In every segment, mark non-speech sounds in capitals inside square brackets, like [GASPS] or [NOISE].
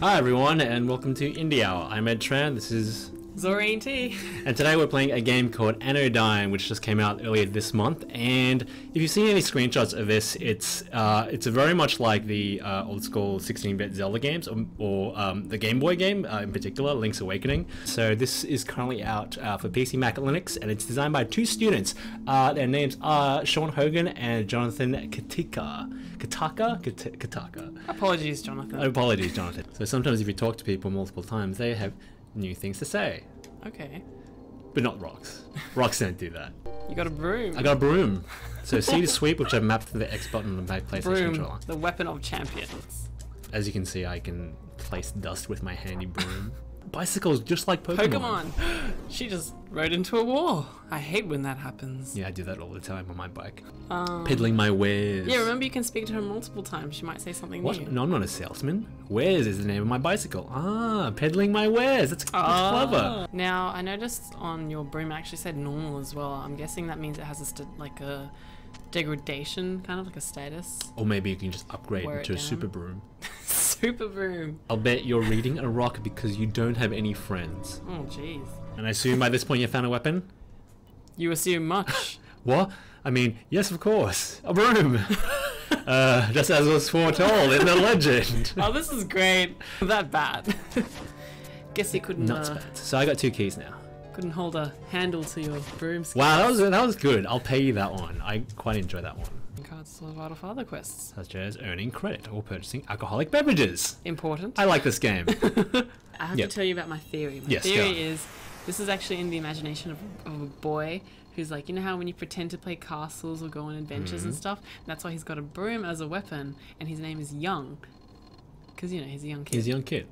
Hi everyone, and welcome to Indie Hour. I'm Ed Tran. This is Zorine T. and today we're playing a game called Anodyne, which just came out earlier this month. And if you've seen any screenshots of this, it's uh, it's very much like the uh, old school 16-bit Zelda games, or, or um, the Game Boy game uh, in particular, Link's Awakening. So this is currently out uh, for PC, Mac, and Linux, and it's designed by two students. Uh, their names are Sean Hogan and Jonathan Katika. Kataka? Kat- Kataka. Apologies, Jonathan. Apologies, Jonathan. So sometimes if you talk to people multiple times, they have new things to say. Okay. But not rocks. Rocks don't do that. [LAUGHS] You got a broom. I got a broom. So C to [LAUGHS] sweep, which I've mapped to the X button on my PlayStation broom, controller. the weapon of champions. As you can see, I can place dust with my handy broom. [LAUGHS] Bicycles, just like Pokemon. Pokemon. [GASPS] she just rode into a wall. I hate when that happens. Yeah, I do that all the time on my bike. Um, Peddling my wares. yeah, remember you can speak to her multiple times. She might say something What? new. No, I'm not a salesman. Wares is the name of my bicycle. Ah, peddling my wares. That's, that's clever. Ah. Now I noticed on your broom it actually said normal as well. I'm guessing that means it has a st- like a degradation, kind of like a status. Or maybe you can just upgrade Wear into a super broom. Super broom. I'll bet you're reading a rock because you don't have any friends. Oh jeez. And I assume by this point you found a weapon? You assume much. [LAUGHS] What? I mean, yes, of course. A broom! [LAUGHS] uh, just as was foretold in the [LAUGHS] legend. oh, this is great. That bad. Guess he couldn't Nuts uh, bad. So I got two keys now. couldn't hold a handle to your broom. Wow, that was that was good. I'll pay you that one. I quite enjoy that one. Cards are vital for other quests. Such as earning credit or purchasing alcoholic beverages. Important. I like this game. [LAUGHS] I have Yep. to tell you about my theory. My Yes, theory is this is actually in the imagination of, of a boy who's like, you know how when you pretend to play castles or go on adventures Mm-hmm. and stuff? That's why he's got a broom as a weapon, and his name is Young. Because, you know, he's a young kid. He's a young kid.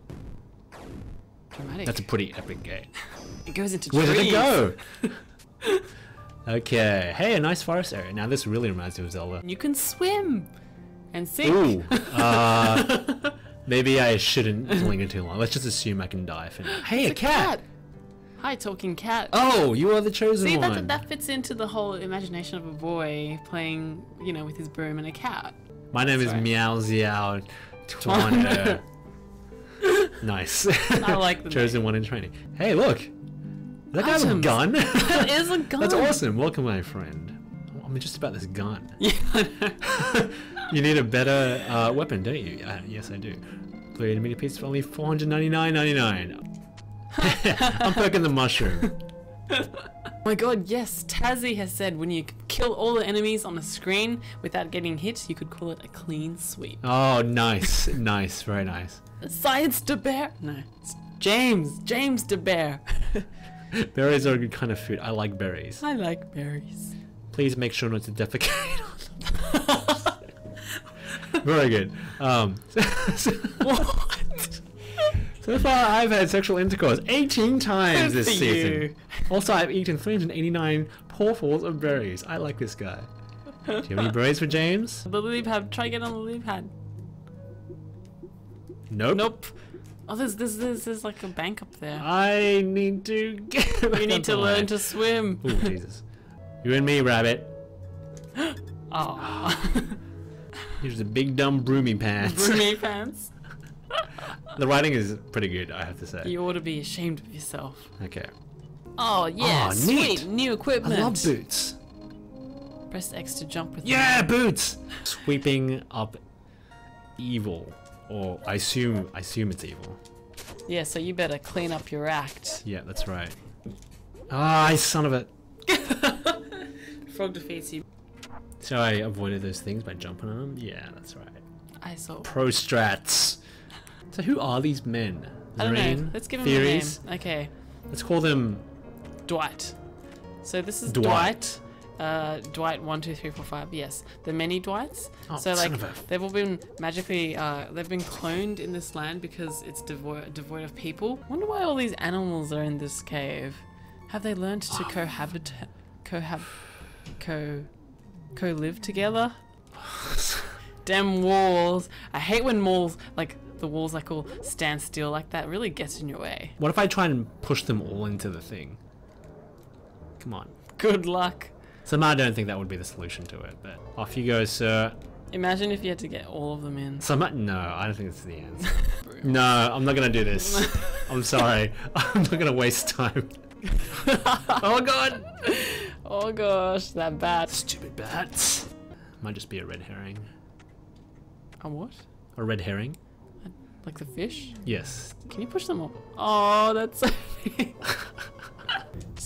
Dramatic. That's a pretty epic game. it goes into Where did it go? [LAUGHS] okay. Hey, a nice forest area. Now this really reminds me of Zelda. You can swim and sink. Ooh. [LAUGHS] Uh, maybe I shouldn't [LAUGHS] linger too long. Let's just assume I can die for now. Hey, a, It's cat. Hi, talking cat. Oh, you are the chosen See, one. that, that fits into the whole imagination of a boy playing, you know, with his broom and a cat. My name is Sorry. Meow Xiao Tuan. [LAUGHS] nice. I like the chosen one in training. Hey, look. That guy's a gun. [LAUGHS] That is a [LAUGHS] gun. That's awesome. Welcome, my friend. I'm just about this gun. [LAUGHS] Yeah. you need a better uh, weapon, don't you? Uh, yes, I do. Three enemy piece for only 499.99. I'm perking the mushroom. Oh my god, yes, Tazzy has said when you kill all the enemies on the screen without getting hit, you could call it a clean sweep. Oh, nice, nice, very nice. Science de Bear! No, it's James, James de Bear. [LAUGHS] Berries are a good kind of food. I like berries. I like berries. Please make sure not to defecate on them. [LAUGHS] Very good. Um, so, [LAUGHS] what? so far, I've had sexual intercourse 18 times Good this season. you. Also, I've eaten 389 paws of berries. I like this guy. Do you have any berries for James? The lily pad, try get on the lily pad. Nope. Nope. Oh, there's, there's, there's, there's like a bank up there. I need to get [LAUGHS] You need to learn to swim. Oh, Jesus. You and me, rabbit. [GASPS] Oh, [LAUGHS] Here's the big dumb broomy pants. broomy [LAUGHS] pants. the writing is pretty good, I have to say. You ought to be ashamed of yourself. Okay. Oh yeah, Aw, sweet neat. new equipment. I love boots. Press X to jump with. Yeah, them. boots. Sweeping up evil, or I assume I assume it's evil. Yeah, so you better clean up your act. Yeah, that's right. Ah, son of it. [LAUGHS] Frog defeats you. So I avoided those things by jumping on them. Yeah, that's right. I saw. Pro strats. So who are these men? I don't know. Let's give them Theories? a name. Okay, Let's call them Dwight. So this is Dwight. Dwight. Uh, Dwight one two three four five. Yes, the many Dwights. Oh, so like they've all been magically uh, they've been cloned in this land because it's devoid devoid of people. Wonder why all these animals are in this cave. Have they learned to cohabit, cohab, co, co-live together? [LAUGHS] Damn walls! I hate when walls like the walls like all stand still like that. Really gets in your way. What if I try and push them all into the thing? Come on. Good luck. Somehow I don't think that would be the solution to it, but off you go, sir. Imagine if you had to get all of them in. Somehow, no, I don't think it's the answer. [LAUGHS] No, I'm not gonna do this. [LAUGHS] I'm sorry. I'm not gonna waste time. [LAUGHS] oh god! Oh gosh, that bat. Stupid bats. Might just be a red herring. A what? A red herring? Like the fish? Yes. Can you push them up? Oh, that's so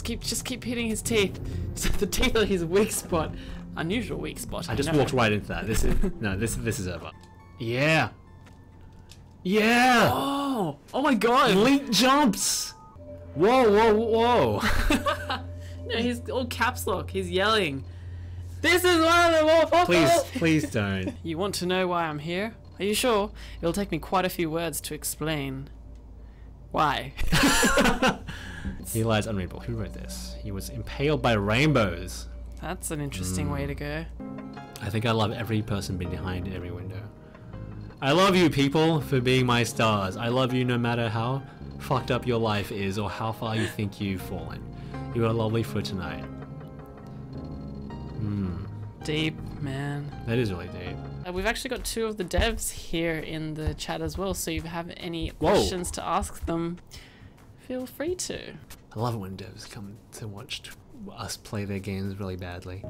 keep just keep hitting his teeth. [LAUGHS] So the teeth are his weak spot. Unusual weak spot. I just know. walked right into that. This is [LAUGHS] no. This this is over. Yeah. Yeah. Oh! Oh my god! Elite jumps. Whoa, whoa, whoa. [LAUGHS] No, he's all caps lock. He's yelling. This is one of the more popular. please, please don't. You want to know why I'm here? Are you sure? It'll take me quite a few words to explain. Why? [LAUGHS] Eli's unreadable. Who wrote this? He was impaled by rainbows. That's an interesting way to go. I think I love every person behind every window. I love you, people, for being my stars. I love you no matter how fucked up your life is or how far you think you've fallen. You are lovely for tonight. Hmm, Deep, man. that is really deep. Uh, we've actually got two of the devs here in the chat as well, so if you have any Whoa. questions to ask them, feel free to. I love it when devs come to watch us play their games really badly.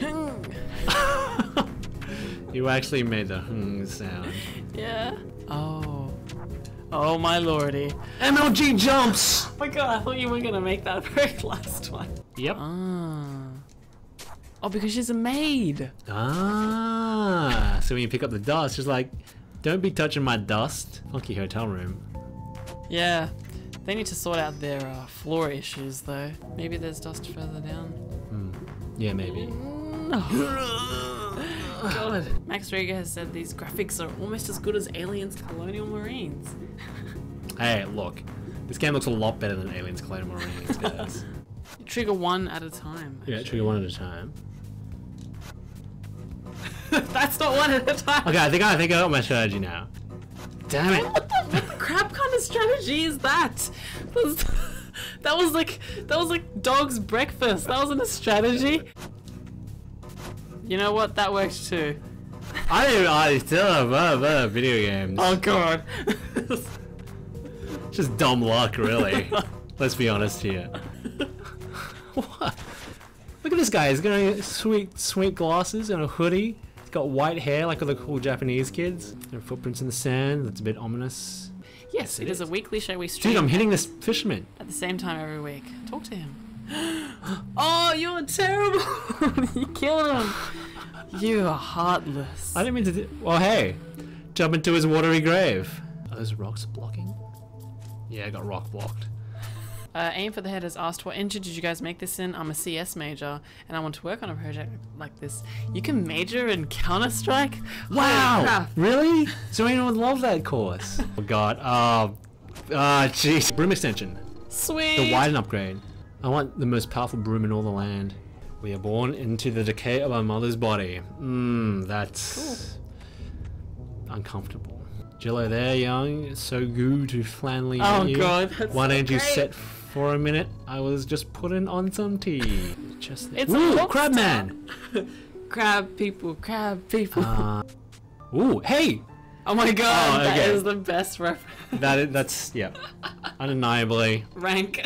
[LAUGHS] You actually made the hmm sound. yeah. Oh. Oh my lordy. MLG jumps! Oh my god, I thought you were gonna make that [LAUGHS] very last one. Yep. Ah. Oh, because she's a maid. Ah, so when you pick up the dust, she's like, don't be touching my dust. Funky hotel room. Yeah. They need to sort out their uh, floor issues though. Maybe there's dust further down. Hmm. Yeah, maybe. [LAUGHS] God. Max Rieger has said these graphics are almost as good as Aliens Colonial Marines. [LAUGHS] Hey, look, this game looks a lot better than Aliens Colonial Marines does. [LAUGHS] Trigger one at a time. yeah, trigger one at a time. [LAUGHS] That's not one at a time. Okay, I think I think I got my strategy now. Damn it! What the, what the crap kind of strategy is that? That was, [LAUGHS] that was like that was like dog's breakfast. That wasn't a strategy. You know what? That worked too. I. I still uh, uh, video games. Oh god. [LAUGHS] Just dumb luck, really. Let's be honest here. what? Look at this guy. He's got sweet, sweet glasses and a hoodie. Got white hair like all the cool Japanese kids. There are footprints in the sand. That's a bit ominous. yes, it is a weekly show we stream. Dude, I'm hitting this fisherman. at the same time every week. Talk to him. [GASPS] oh, you're terrible. [LAUGHS] you killed him. You are heartless. I didn't mean to. Do- well, hey, jump into his watery grave. Are those rocks blocking? Yeah, I got rock blocked. Uh, Aim for the Head has asked, What engine did you guys make this in? I'm a CS major and I want to work on a project like this. You can major in Counter Strike? Wow! Really? So anyone would love that course. [LAUGHS] oh god. Oh. Ah, jeez. Broom extension. Sweet! The widen upgrade. I want the most powerful broom in all the land. We are born into the decay of our mother's body. Mmm, that's uncomfortable. Jello there, young. So goo to Flanley. Oh you. god, that's Why so don't you sit for a minute? I was just putting on some tea. Just It's a Ooh, rock Crabman. [LAUGHS] Crab people, crab people. Uh, ooh, hey, oh my god, oh, okay. is the best reference. that is, that's yeah, undeniably. Rank.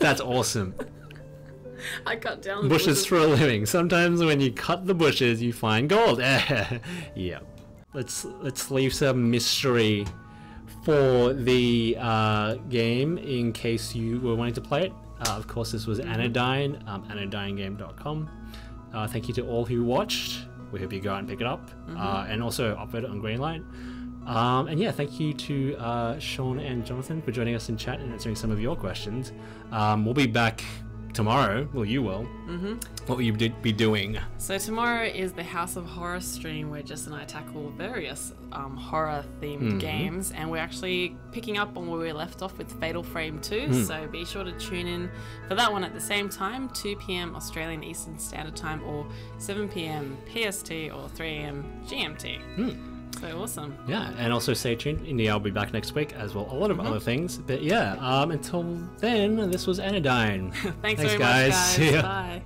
That's awesome. [LAUGHS] I cut down the bushes for a living. Sometimes when you cut the bushes, you find gold. [LAUGHS] yeah. Let's let's leave some mystery for the uh, game in case you were wanting to play it. Uh, of course, this was Anodyne, um, anodynegame.com. Uh, thank you to all who watched. We hope you go out and pick it up, uh, and also upload it on Greenlight. Um, and yeah, thank you to uh, Sean and Jonathan for joining us in chat and answering some of your questions. Um, we'll be back tomorrow. Well, you will. Mm-hmm. What will you be doing? So tomorrow is the House of Horror stream where Jess and I tackle various um, horror themed Mm-hmm. games, and we're actually picking up on where we left off with Fatal Frame 2. Hmm. So be sure to tune in for that one at the same time, 2 p.m. Australian Eastern Standard Time, or 7 p.m. PST, or 3 a.m. GMT. Hmm. So awesome. Yeah, and also stay tuned. Indie will be back next week as well. A lot of other things. But yeah, um, until then, this was Anodyne. [LAUGHS] Thanks, Thanks, very guys. [LAUGHS] much, See guys. ya. Bye.